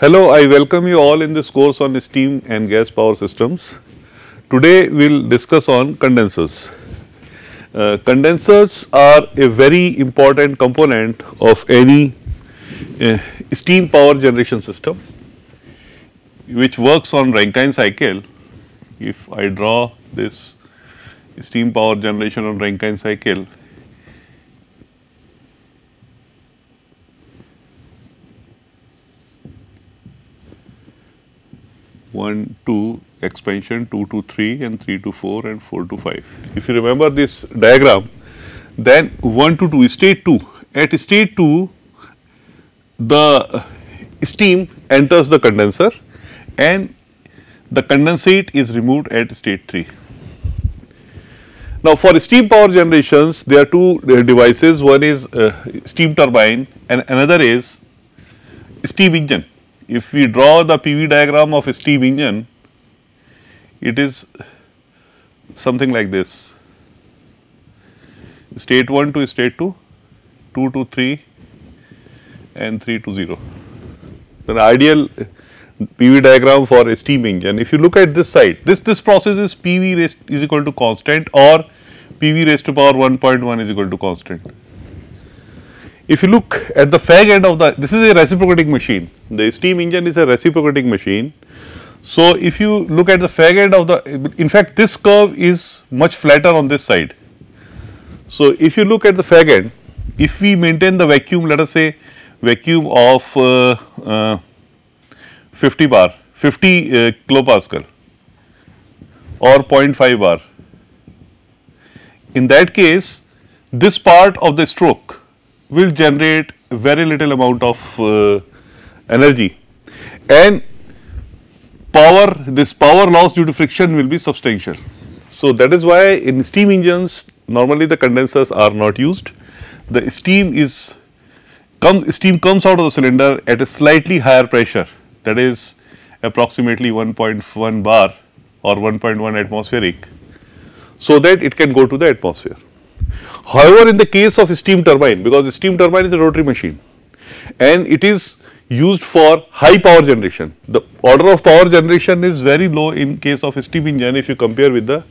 Hello, I welcome you all in this course on steam and gas power systems. Today we will discuss on condensers. Uh, condensers are a very important component of any uh, steam power generation system which works on Rankine cycle. If I draw this steam power generation on Rankine cycle, 1 2 expansion 2 to 3 and 3 to 4 and 4 to 5. If you remember this diagram then 1 to 2 state 2 at state 2 the steam enters the condenser and the condensate is removed at state 3. Now for steam power generations there are two devices one is uh, steam turbine and another is steam engine if we draw the PV diagram of a steam engine, it is something like this state 1 to state 2, 2 to 3 and 3 to 0. The ideal PV diagram for a steam engine. If you look at this side, this, this process is PV raised is equal to constant or PV raised to power 1.1 is equal to constant. If you look at the fag end of the, this is a reciprocating machine, the steam engine is a reciprocating machine. So, if you look at the fag end of the, in fact this curve is much flatter on this side. So, if you look at the fag end, if we maintain the vacuum, let us say vacuum of uh, uh, 50 bar, 50 uh, kilopascal or 0.5 bar. In that case, this part of the stroke will generate very little amount of uh, energy and power this power loss due to friction will be substantial. So, that is why in steam engines normally the condensers are not used. The steam is come steam comes out of the cylinder at a slightly higher pressure that is approximately 1.1 bar or 1.1 atmospheric so that it can go to the atmosphere. However, in the case of steam turbine because steam turbine is a rotary machine and it is used for high power generation. The order of power generation is very low in case of steam engine if you compare with the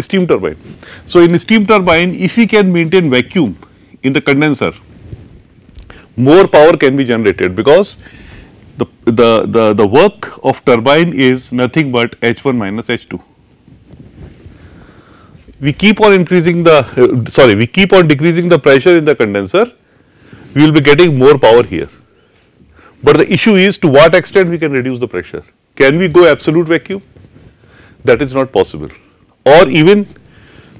steam turbine. So, in steam turbine if we can maintain vacuum in the condenser more power can be generated because the, the, the, the work of turbine is nothing but H1 minus H2 we keep on increasing the uh, sorry we keep on decreasing the pressure in the condenser we will be getting more power here. But the issue is to what extent we can reduce the pressure. Can we go absolute vacuum? That is not possible. Or even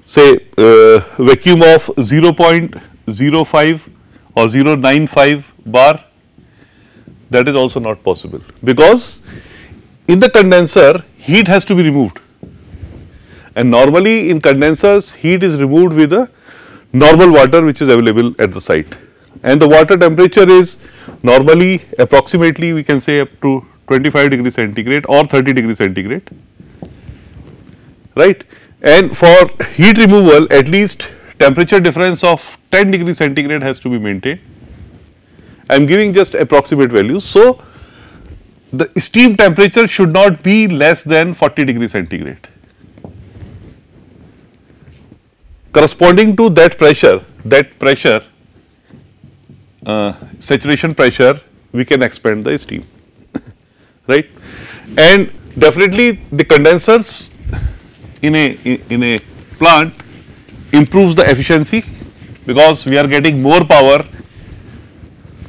say uh, vacuum of 0.05 or 0.95 bar that is also not possible. Because in the condenser heat has to be removed and normally in condensers heat is removed with a normal water which is available at the site and the water temperature is normally approximately we can say up to 25 degree centigrade or 30 degree centigrade right and for heat removal at least temperature difference of 10 degree centigrade has to be maintained. I am giving just approximate values. So, the steam temperature should not be less than 40 degree centigrade. Corresponding to that pressure, that pressure, uh, saturation pressure, we can expand the steam, right. And definitely the condensers in a, in a plant improves the efficiency because we are getting more power,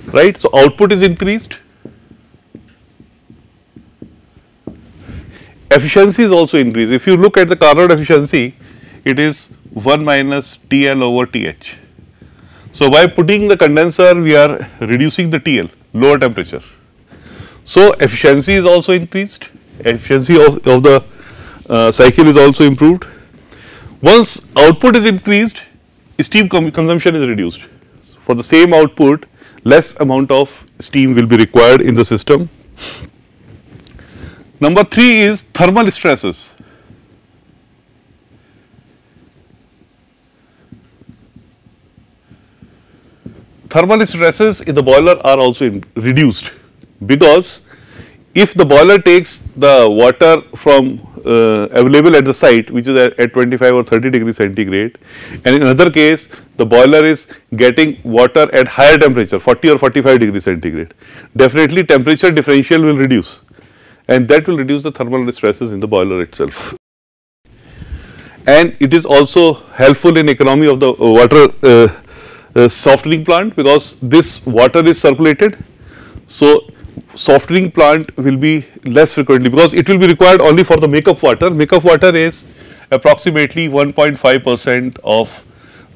right. So, output is increased, efficiency is also increased. If you look at the Carnot efficiency, it is 1 minus TL over TH. So, by putting the condenser we are reducing the TL lower temperature. So, efficiency is also increased efficiency of, of the uh, cycle is also improved. Once output is increased steam consumption is reduced. For the same output less amount of steam will be required in the system. Number 3 is thermal stresses. Thermal stresses in the boiler are also reduced. Because if the boiler takes the water from uh, available at the site which is at, at 25 or 30 degree centigrade and in another case the boiler is getting water at higher temperature 40 or 45 degree centigrade definitely temperature differential will reduce. And that will reduce the thermal stresses in the boiler itself. And it is also helpful in economy of the water uh, uh, softening plant because this water is circulated so softening plant will be less frequently because it will be required only for the makeup water. Makeup water is approximately 1.5 percent of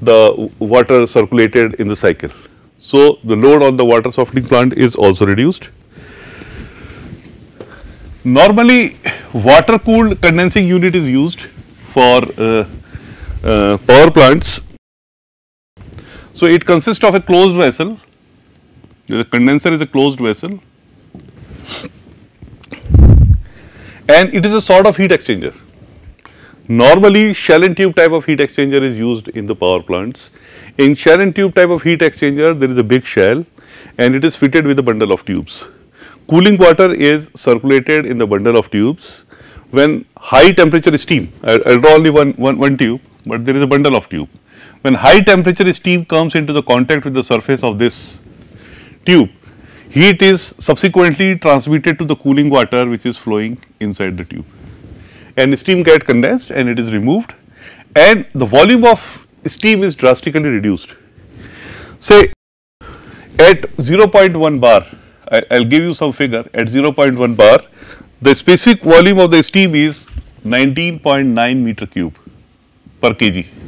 the water circulated in the cycle. So, the load on the water softening plant is also reduced. Normally, water cooled condensing unit is used for uh, uh, power plants. So, it consists of a closed vessel, the condenser is a closed vessel and it is a sort of heat exchanger. Normally shell and tube type of heat exchanger is used in the power plants. In shell and tube type of heat exchanger there is a big shell and it is fitted with a bundle of tubes. Cooling water is circulated in the bundle of tubes when high temperature steam, I will draw only one, one, one tube but there is a bundle of tube. When high temperature steam comes into the contact with the surface of this tube, Heat is subsequently transmitted to the cooling water which is flowing inside the tube. And steam get condensed and it is removed and the volume of steam is drastically reduced. Say at 0.1 bar, I will give you some figure. At 0.1 bar, the specific volume of the steam is 19.9 meter cube per kg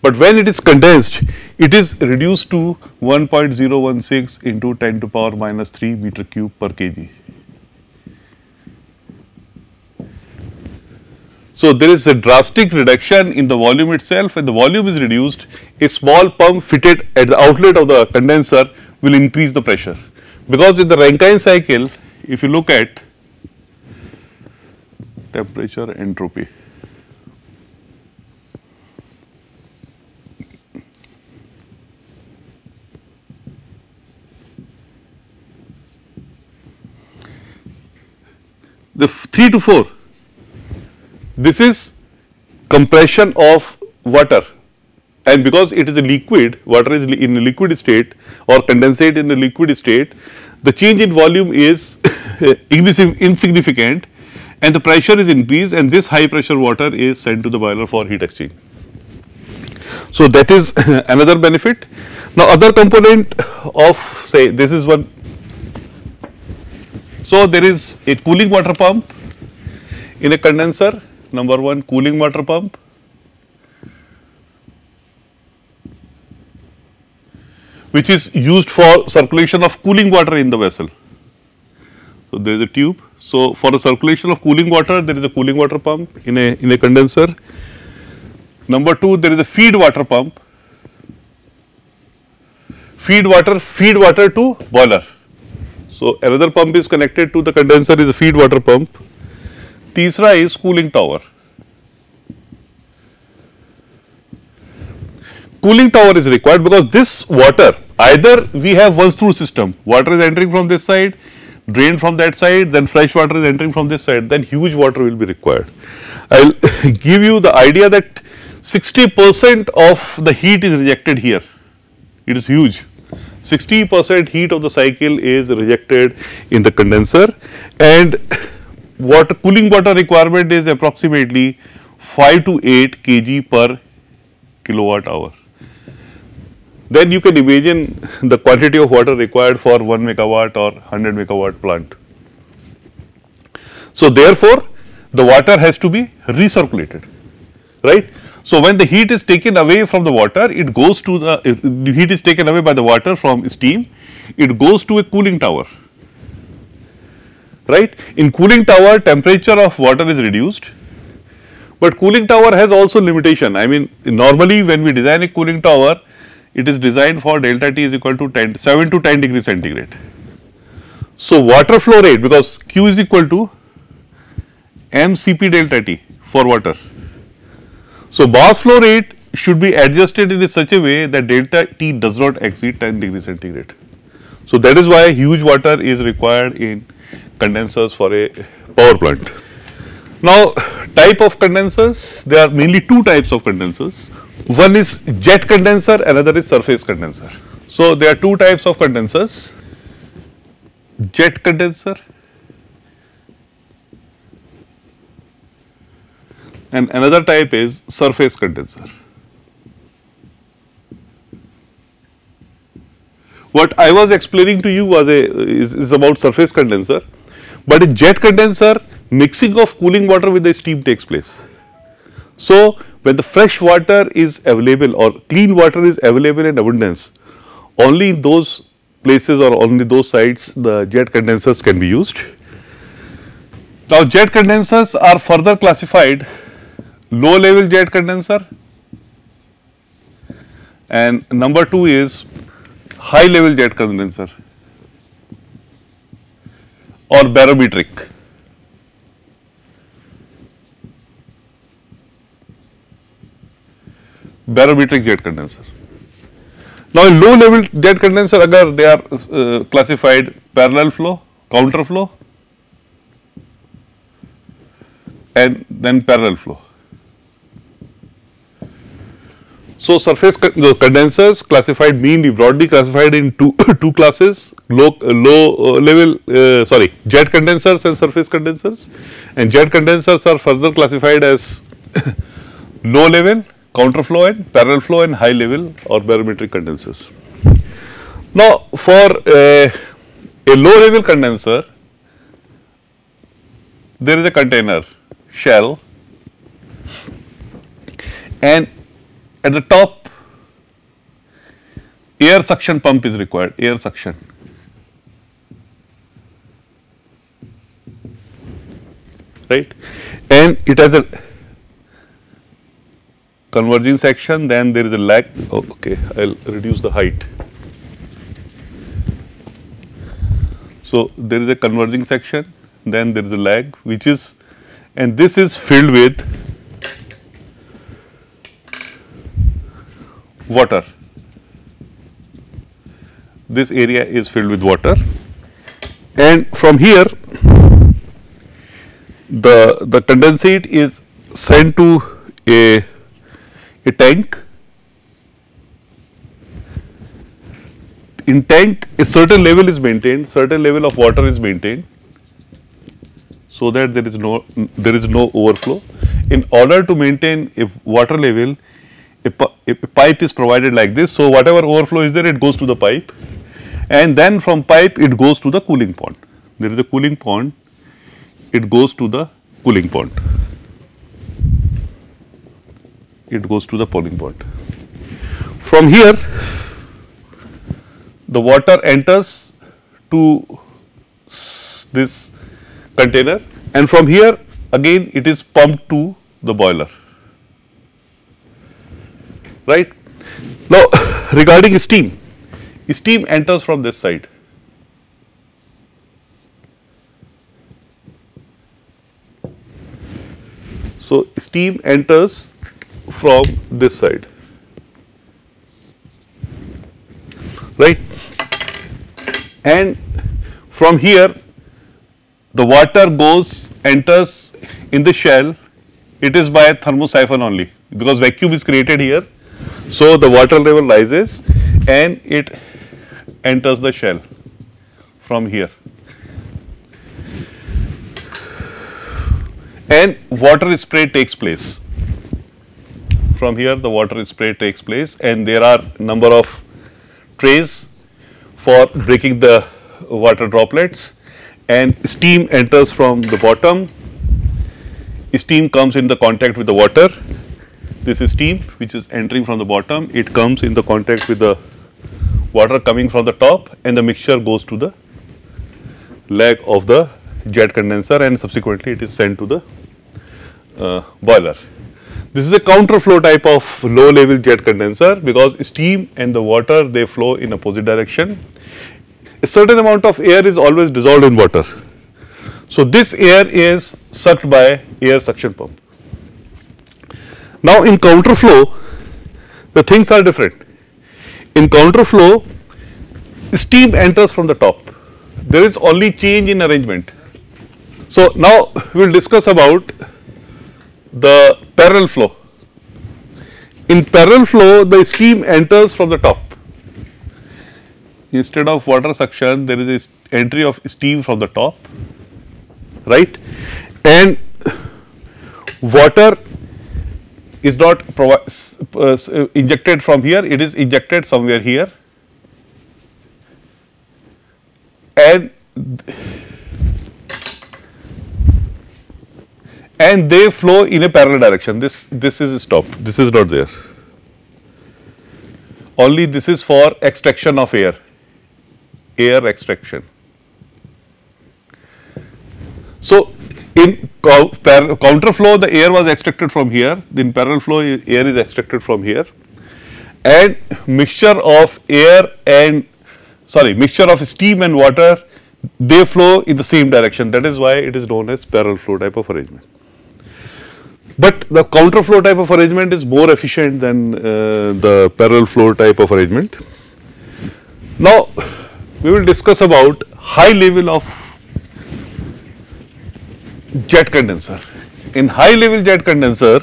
but when it is condensed, it is reduced to 1.016 into 10 to power minus 3 meter cube per kg. So, there is a drastic reduction in the volume itself and the volume is reduced, a small pump fitted at the outlet of the condenser will increase the pressure. Because in the Rankine cycle, if you look at temperature entropy, the 3 to 4 this is compression of water and because it is a liquid water is in a liquid state or condensate in a liquid state the change in volume is insignificant and the pressure is increased and this high pressure water is sent to the boiler for heat exchange. So, that is another benefit. Now, other component of say this is one so, there is a cooling water pump in a condenser, number 1 cooling water pump. which is used for circulation of cooling water in the vessel. So, there is a tube. So, for the circulation of cooling water, there is a cooling water pump in a, in a condenser. Number 2, there is a feed water pump, feed water, feed water to boiler. So, another pump is connected to the condenser is a feed water pump. Teesra is cooling tower. Cooling tower is required because this water either we have once through system, water is entering from this side, drained from that side, then fresh water is entering from this side, then huge water will be required. I will give you the idea that 60 percent of the heat is rejected here, it is huge. 60 percent heat of the cycle is rejected in the condenser and water cooling water requirement is approximately 5 to 8 kg per kilowatt hour. Then you can imagine the quantity of water required for 1 megawatt or 100 megawatt plant. So, therefore, the water has to be recirculated, right. So, when the heat is taken away from the water, it goes to the, the heat is taken away by the water from steam, it goes to a cooling tower, right. In cooling tower, temperature of water is reduced, but cooling tower has also limitation. I mean, normally when we design a cooling tower, it is designed for delta T is equal to 10, 7 to 10 degree centigrade. So, water flow rate because Q is equal to mCp delta T for water so, mass flow rate should be adjusted in such a way that delta T does not exceed 10 degree centigrade. So, that is why huge water is required in condensers for a power plant. Now, type of condensers, there are mainly two types of condensers. One is jet condenser, another is surface condenser. So, there are two types of condensers, jet condenser and another type is surface condenser. What I was explaining to you was a is, is about surface condenser, but in jet condenser mixing of cooling water with the steam takes place. So, when the fresh water is available or clean water is available in abundance, only in those places or only those sites the jet condensers can be used. Now, jet condensers are further classified low level jet condenser and number 2 is high level jet condenser or barometric. barometric jet condenser. Now, in low level jet condenser agar they are uh, classified parallel flow, counter flow and then parallel flow. So, surface condensers classified mainly broadly classified in two, two classes low, uh, low uh, level uh, sorry jet condensers and surface condensers and jet condensers are further classified as low level counter flow and parallel flow and high level or barometric condensers. Now, for a, a low level condenser there is a container shell and at the top air suction pump is required, air suction. Right, and it has a converging section, then there is a lag. Oh, okay, I'll reduce the height. So there is a converging section, then there is a lag, which is, and this is filled with water. This area is filled with water and from here the, the condensate is sent to a, a tank. In tank a certain level is maintained, certain level of water is maintained so that there is no there is no overflow. In order to maintain a water level a, a, pipe is provided like this. So, whatever overflow is there it goes to the pipe and then from pipe it goes to the cooling pond. There is a cooling pond, it goes to the cooling pond. It goes to the cooling pond. From here the water enters to this container and from here again it is pumped to the boiler right. Now, regarding steam, steam enters from this side. So, steam enters from this side, right. And from here, the water goes, enters in the shell, it is by a thermosiphon only because vacuum is created here so, the water level rises and it enters the shell from here. And water spray takes place. From here the water spray takes place and there are number of trays for breaking the water droplets and steam enters from the bottom, steam comes in the contact with the water this is steam which is entering from the bottom, it comes in the contact with the water coming from the top and the mixture goes to the leg of the jet condenser and subsequently it is sent to the uh, boiler. This is a counter flow type of low level jet condenser because steam and the water they flow in opposite direction. A certain amount of air is always dissolved in water. So, this air is sucked by air suction pump. Now, in counter flow, the things are different. In counter flow, steam enters from the top. there is only change in arrangement. So, now we will discuss about the parallel flow. In parallel flow, the steam enters from the top. Instead of water suction, there is a entry of steam from the top, right? And water is not uh, injected from here, it is injected somewhere here. And and they flow in a parallel direction. This this is stopped. This is not there. Only this is for extraction of air, air extraction. So in counter flow, the air was extracted from here. In parallel flow, air is extracted from here, and mixture of air and sorry mixture of steam and water they flow in the same direction. That is why it is known as parallel flow type of arrangement. But the counter flow type of arrangement is more efficient than uh, the parallel flow type of arrangement. Now, we will discuss about high level of jet condenser. In high level jet condenser,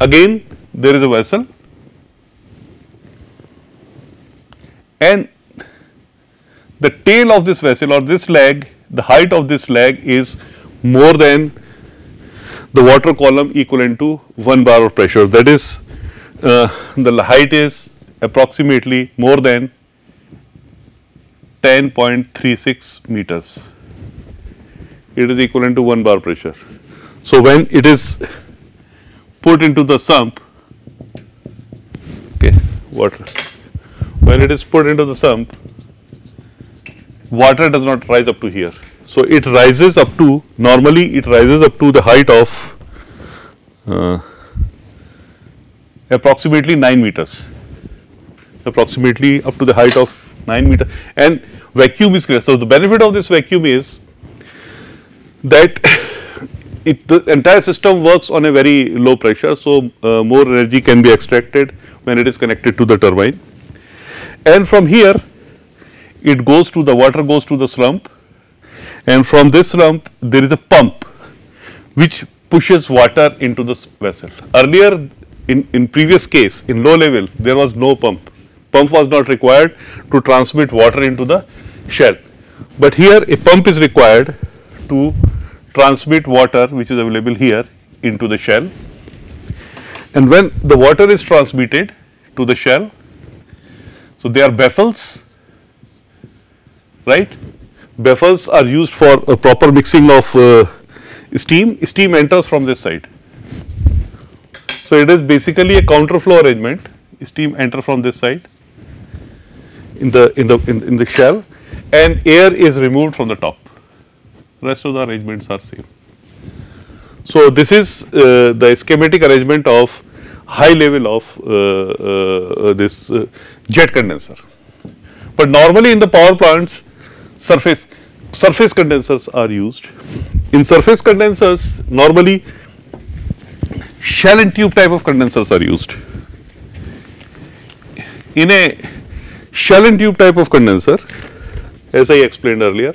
again there is a vessel. And the tail of this vessel or this leg, the height of this leg is more than the water column equivalent to 1 bar of pressure. That is uh, the height is approximately more than 10.36 meters it is equivalent to 1 bar pressure. So when it is put into the sump okay water when it is put into the sump water does not rise up to here. So, it rises up to normally it rises up to the height of uh, approximately 9 meters. Approximately up to the height of 9 meter and vacuum is clear. So, the benefit of this vacuum is that it the entire system works on a very low pressure. So, uh, more energy can be extracted when it is connected to the turbine and from here it goes to the water goes to the slump and from this slump there is a pump which pushes water into this vessel. Earlier in, in previous case in low level there was no pump, pump was not required to transmit water into the shell. But here a pump is required to transmit water which is available here into the shell. And when the water is transmitted to the shell, so they are baffles right? Baffles are used for a proper mixing of uh, steam, steam enters from this side. So, it is basically a counter flow arrangement, steam enter from this side in the in the in, in the shell and air is removed from the top, rest of the arrangements are same. So, this is uh, the schematic arrangement of high level of uh, uh, this uh, jet condenser. But normally in the power plants surface surface condensers are used. In surface condensers normally shell and tube type of condensers are used. In a shell and tube type of condenser as I explained earlier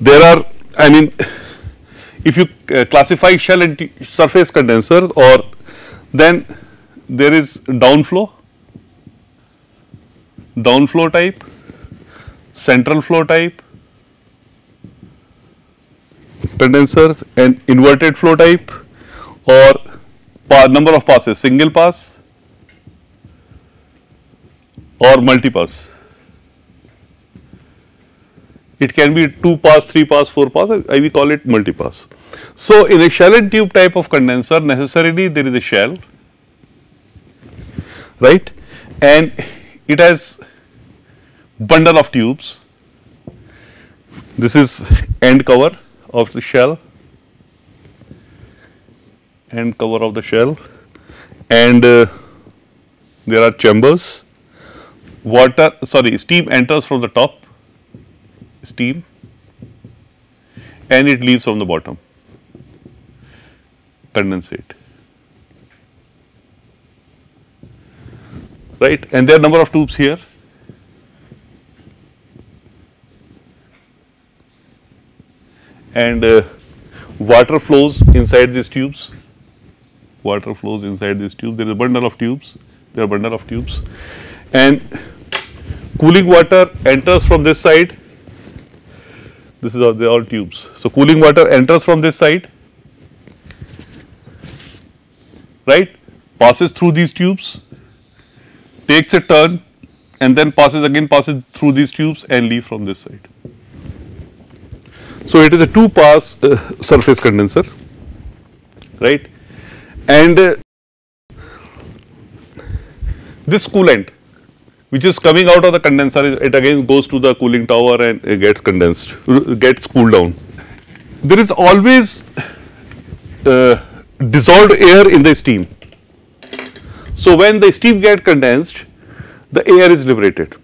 there are I mean if you uh, classify shell and surface condensers or then there is downflow downflow type central flow type, condensers and inverted flow type or number of passes single pass or multi pass. It can be 2 pass, 3 pass, 4 pass, I we call it multi pass. So, in a shell and tube type of condenser necessarily there is a shell right and it has bundle of tubes. This is end cover of the shell, end cover of the shell and uh, there are chambers. Water, sorry, steam enters from the top, steam and it leaves from the bottom, condensate. Right, and there are number of tubes here. And uh, water flows inside these tubes, water flows inside these tubes, there is a bundle of tubes, there are bundle of tubes. And cooling water enters from this side. This is all, they are all tubes. So cooling water enters from this side, right? Passes through these tubes, takes a turn, and then passes again passes through these tubes and leave from this side. So it is a two pass uh, surface condenser, right? And uh, this coolant which is coming out of the condenser, it again goes to the cooling tower and it gets condensed, gets cooled down. There is always uh, dissolved air in the steam. So when the steam get condensed, the air is liberated,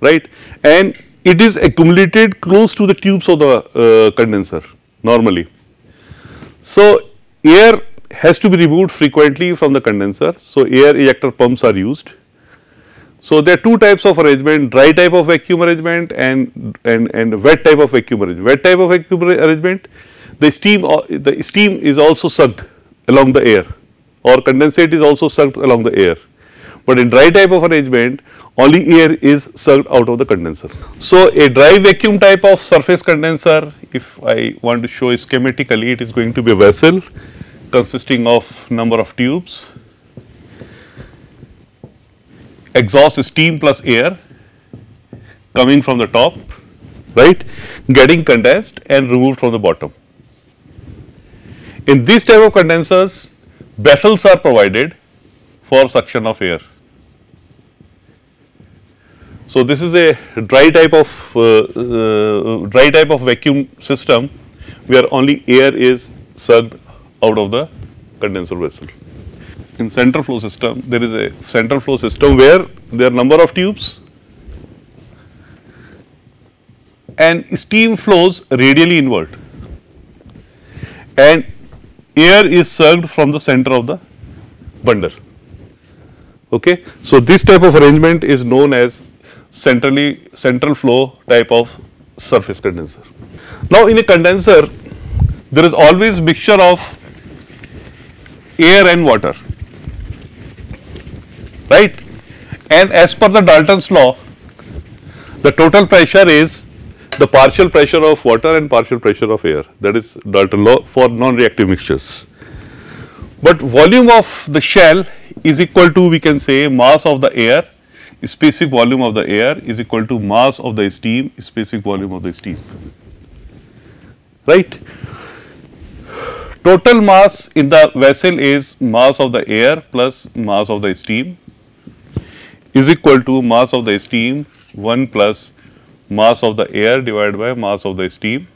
right? And it is accumulated close to the tubes of the uh, condenser normally. So air has to be removed frequently from the condenser. So air ejector pumps are used so, there are two types of arrangement dry type of vacuum arrangement and, and, and wet type of vacuum arrangement. Wet type of vacuum arrangement the steam the steam is also sucked along the air or condensate is also sucked along the air. But in dry type of arrangement only air is sucked out of the condenser. So, a dry vacuum type of surface condenser if I want to show schematically it is going to be a vessel consisting of number of tubes exhaust steam plus air coming from the top, right, getting condensed and removed from the bottom. In this type of condensers, baffles are provided for suction of air. So, this is a dry type of uh, uh, dry type of vacuum system where only air is sucked out of the condenser vessel in central flow system, there is a central flow system where there are number of tubes and steam flows radially inward and air is served from the center of the bundle. Okay. So, this type of arrangement is known as centrally central flow type of surface condenser. Now, in a condenser there is always mixture of air and water right. And as per the Dalton's law, the total pressure is the partial pressure of water and partial pressure of air that is Dalton law for non-reactive mixtures. But volume of the shell is equal to we can say mass of the air specific volume of the air is equal to mass of the steam specific volume of the steam right. Total mass in the vessel is mass of the air plus mass of the steam is equal to mass of the steam 1 plus mass of the air divided by mass of the steam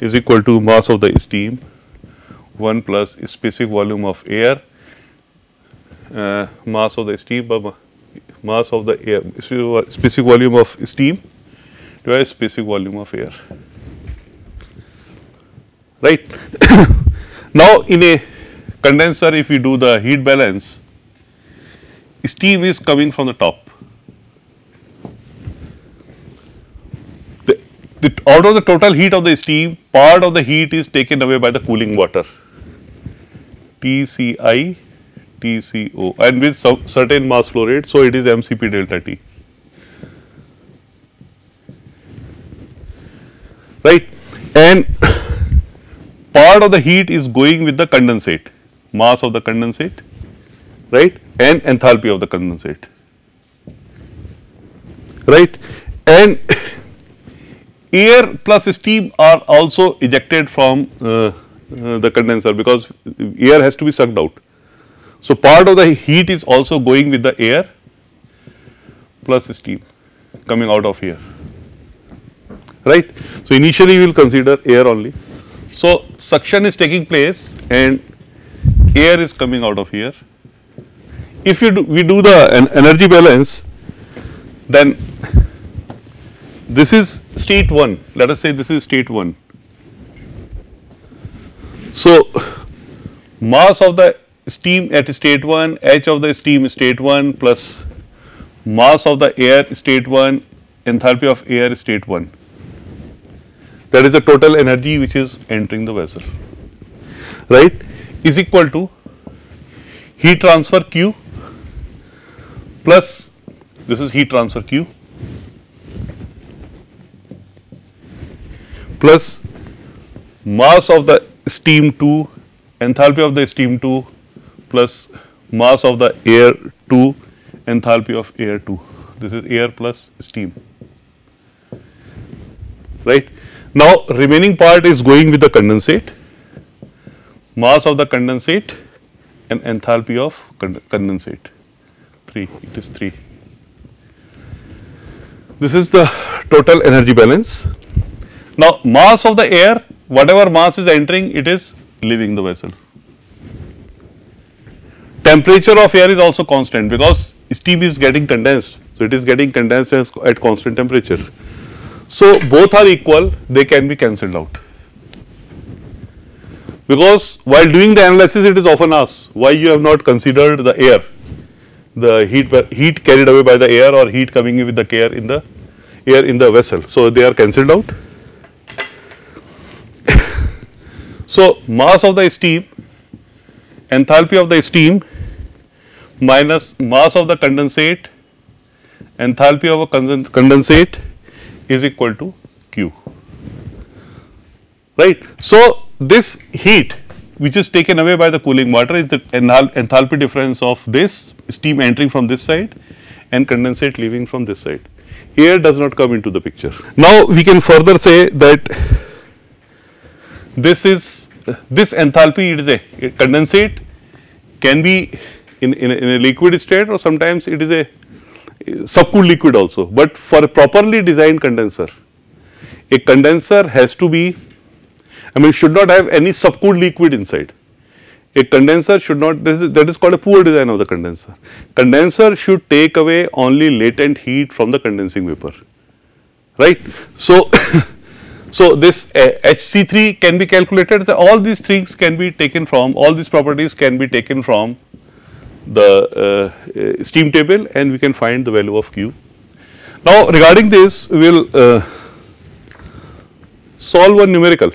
is equal to mass of the steam 1 plus specific volume of air uh, mass of the steam by mass of the air specific volume of steam divided specific volume of air right. now in a condenser if we do the heat balance steam is coming from the top. The, the, out of the total heat of the steam, part of the heat is taken away by the cooling water. TCI, TCO and with some certain mass flow rate, so it is MCP delta T. Right and part of the heat is going with the condensate, mass of the condensate right and enthalpy of the condensate right and air plus steam are also ejected from uh, uh, the condenser because air has to be sucked out. So, part of the heat is also going with the air plus steam coming out of here right. So, initially we will consider air only. So, suction is taking place and air is coming out of here if you do, we do the energy balance, then this is state 1, let us say this is state 1. So, mass of the steam at state 1, H of the steam state 1 plus mass of the air state 1, enthalpy of air state 1. that is the total energy which is entering the vessel right is equal to heat transfer q plus this is heat transfer q plus mass of the steam 2 enthalpy of the steam 2 plus mass of the air 2 enthalpy of air 2 this is air plus steam. Right? Now remaining part is going with the condensate. Mass of the condensate and enthalpy of condensate 3 it is 3 this is the total energy balance. Now mass of the air whatever mass is entering it is leaving the vessel. Temperature of air is also constant because steam is getting condensed. So, it is getting condensed at constant temperature. So, both are equal they can be cancelled out. Because while doing the analysis it is often asked why you have not considered the air the heat heat carried away by the air or heat coming in with the air in the air in the vessel. So, they are cancelled out. so, mass of the steam enthalpy of the steam minus mass of the condensate enthalpy of a condensate is equal to Q right. So, this heat which is taken away by the cooling water is the enthalpy difference of this steam entering from this side and condensate leaving from this side. Air does not come into the picture. Now, we can further say that this is this enthalpy it is a, condensate can be in, in, a, in a liquid state or sometimes it is a subcooled liquid also. But for a properly designed condenser, a condenser has to be, I mean should not have any subcooled liquid inside. A condenser should not, that is called a poor design of the condenser. Condenser should take away only latent heat from the condensing vapor, right. So, so this uh, HC3 can be calculated, all these things can be taken from, all these properties can be taken from the uh, steam table and we can find the value of Q. Now regarding this we will uh, solve one numerical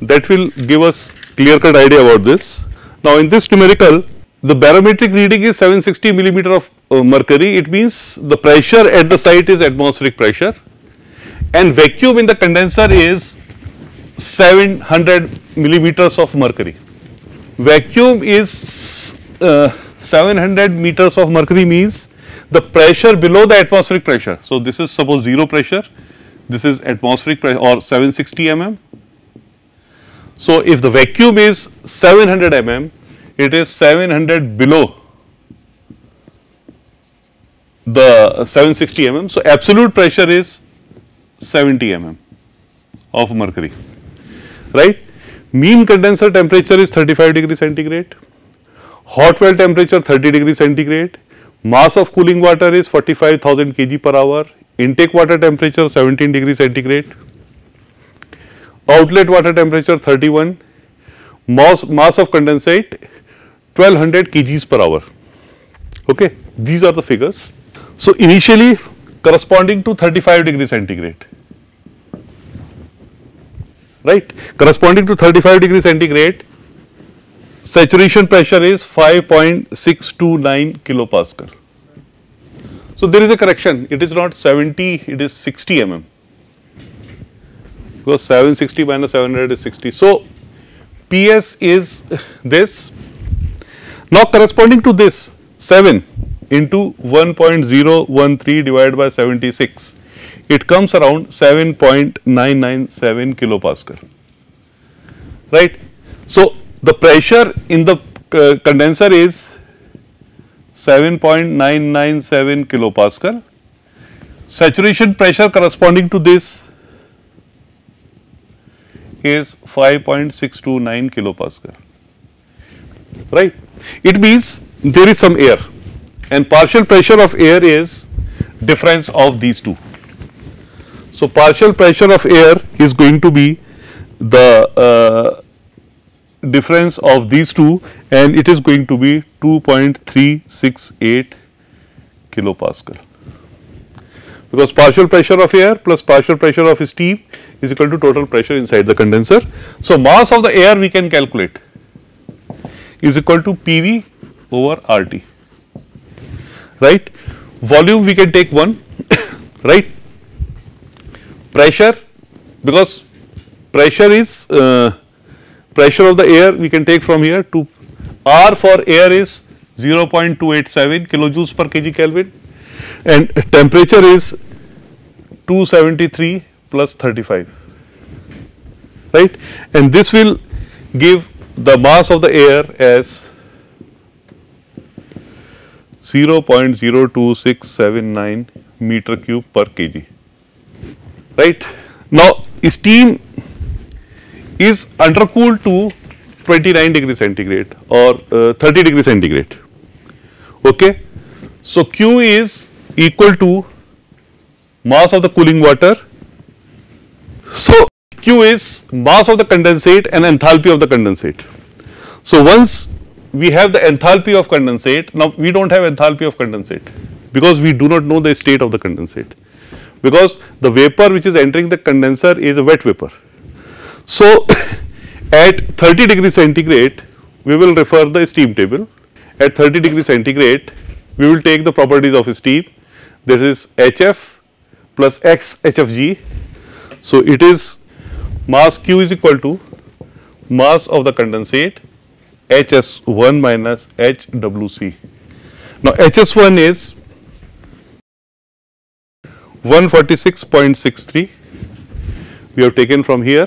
that will give us clear cut idea about this. Now in this numerical the barometric reading is 760 millimeter of uh, mercury it means the pressure at the site is atmospheric pressure and vacuum in the condenser is 700 millimeters of mercury. Vacuum is uh, 700 meters of mercury means the pressure below the atmospheric pressure. So, this is suppose 0 pressure, this is atmospheric pressure or 760 mm. So, if the vacuum is 700 mm, it is 700 below the 760 mm. So, absolute pressure is 70 mm of mercury, right. Mean condenser temperature is 35 degree centigrade hot well temperature 30 degree centigrade, mass of cooling water is 45,000 kg per hour, intake water temperature 17 degree centigrade, outlet water temperature 31, mass, mass of condensate 1200 kgs per hour. Okay, these are the figures. So, initially corresponding to 35 degree centigrade, right, corresponding to 35 degree centigrade saturation pressure is 5.629 kilopascal. So, there is a correction it is not 70 it is 60 mm because 760 minus 700 is 60. So, PS is this now corresponding to this 7 into 1.013 divided by 76 it comes around 7.997 kilopascal right. So, the pressure in the uh, condenser is 7.997 kilopascal. Saturation pressure corresponding to this is 5.629 kilopascal, right. It means there is some air and partial pressure of air is difference of these two. So, partial pressure of air is going to be the uh, difference of these two and it is going to be 2.368 kilopascal. Because partial pressure of air plus partial pressure of steam is equal to total pressure inside the condenser. So, mass of the air we can calculate is equal to PV over RT, right. Volume we can take 1, right. Pressure because pressure is uh, pressure of the air we can take from here to R for air is 0.287 kilojoules per kg Kelvin and temperature is 273 plus 35 right? And this will give the mass of the air as 0.02679 meter cube per kg right? Now steam is undercooled to 29 degree centigrade or uh, 30 degree centigrade okay? So q is equal to mass of the cooling water so q is mass of the condensate and enthalpy of the condensate so once we have the enthalpy of condensate now we don't have enthalpy of condensate because we do not know the state of the condensate because the vapor which is entering the condenser is a wet vapor so, at 30 degree centigrade, we will refer the steam table. At 30 degree centigrade, we will take the properties of steam. There is HF plus X HFG. So, it is mass Q is equal to mass of the condensate HS1 minus HWC. Now, HS1 is 146.63 we have taken from here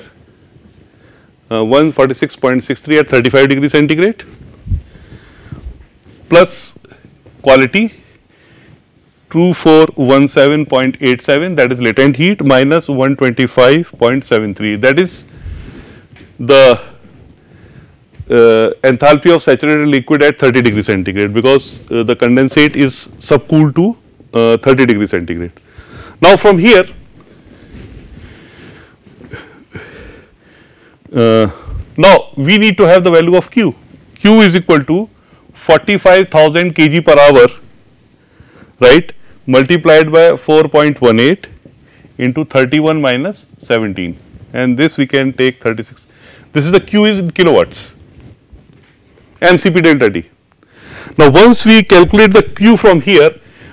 uh, 146.63 at 35 degree centigrade plus quality 2417.87 that is latent heat minus 125.73 that is the uh, enthalpy of saturated liquid at 30 degree centigrade because uh, the condensate is subcooled to uh, 30 degree centigrade. Now from here Uh, now, we need to have the value of Q. Q is equal to 45,000 kg per hour, right, multiplied by 4.18 into 31 minus 17 and this we can take 36. This is the Q is in kilowatts, MCP delta T. Now, once we calculate the Q from here,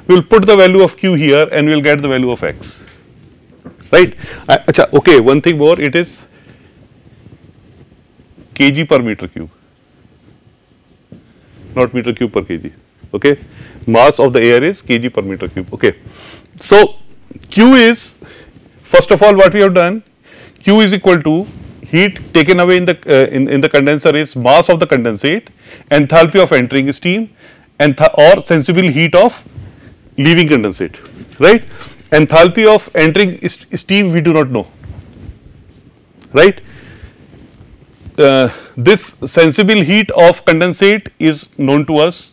we will put the value of Q here and we will get the value of X, right. Uh, okay, one thing more, it is kg per meter cube, not meter cube per kg. Okay, mass of the air is kg per meter cube. Okay, so Q is first of all what we have done. Q is equal to heat taken away in the uh, in, in the condenser is mass of the condensate, enthalpy of entering steam, and or sensible heat of leaving condensate. Right? Enthalpy of entering steam we do not know. Right? uh, this sensible heat of condensate is known to us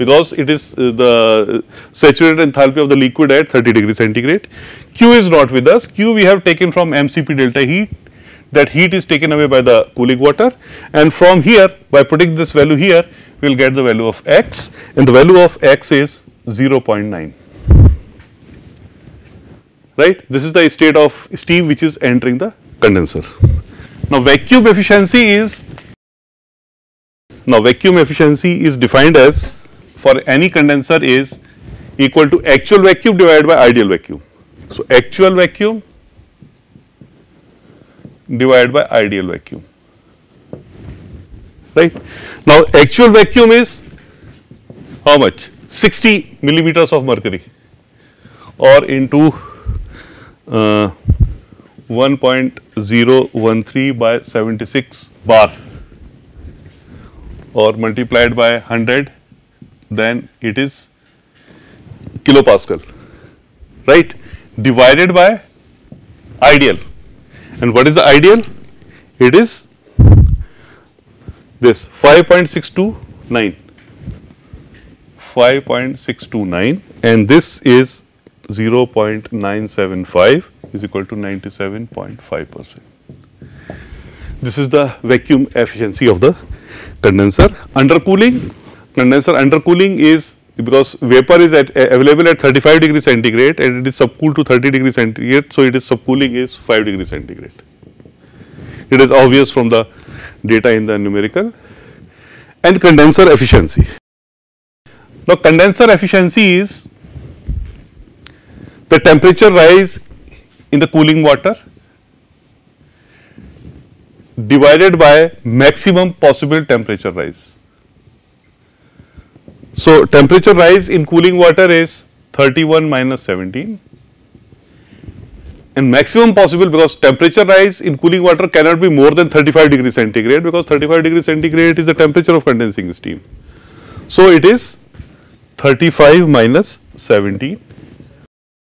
because it is uh, the saturated enthalpy of the liquid at 30 degree centigrade. Q is not with us, Q we have taken from MCP delta heat that heat is taken away by the cooling water and from here by putting this value here we will get the value of x and the value of x is 0.9 right. This is the state of steam which is entering the condenser. Now, vacuum efficiency is now vacuum efficiency is defined as for any condenser is equal to actual vacuum divided by ideal vacuum. So, actual vacuum divided by ideal vacuum right. Now, actual vacuum is how much 60 millimeters of mercury or into uh, 1.013 by 76 bar or multiplied by 100 then it is kilopascal right divided by ideal and what is the ideal it is this 5.629 5.629 and this is 0.975 is equal to 97.5 percent. This is the vacuum efficiency of the condenser. Undercooling, condenser undercooling is because vapor is at, available at 35 degree centigrade and it is subcooled to 30 degree centigrade. So, it is subcooling is 5 degree centigrade. It is obvious from the data in the numerical and condenser efficiency. Now, condenser efficiency is the temperature rise in the cooling water divided by maximum possible temperature rise. So, temperature rise in cooling water is 31 minus 17 and maximum possible because temperature rise in cooling water cannot be more than 35 degree centigrade because 35 degree centigrade is the temperature of condensing steam. So, it is 35 minus 17.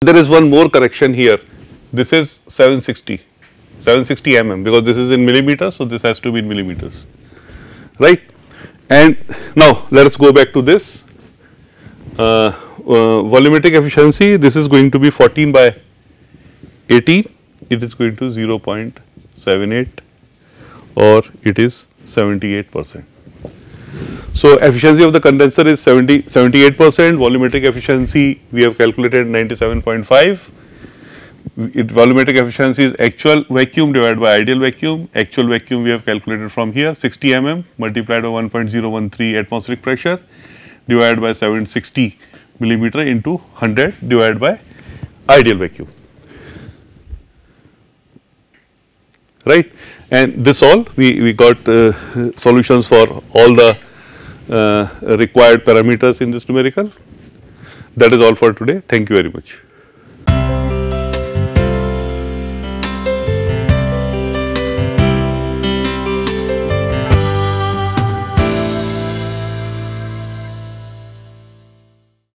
There is one more correction here. This is 760, 760 mm because this is in millimeters. So, this has to be in millimeters, right. And now, let us go back to this uh, uh, volumetric efficiency. This is going to be 14 by 18, it is going to 0 0.78 or it is 78 percent. So, efficiency of the condenser is 70, 78 percent, volumetric efficiency we have calculated 97.5. It, volumetric efficiency is actual vacuum divided by ideal vacuum. Actual vacuum we have calculated from here 60 mm multiplied by 1.013 atmospheric pressure divided by 760 millimeter into 100 divided by ideal vacuum. Right and this all we, we got uh, solutions for all the uh, required parameters in this numerical. That is all for today. Thank you very much.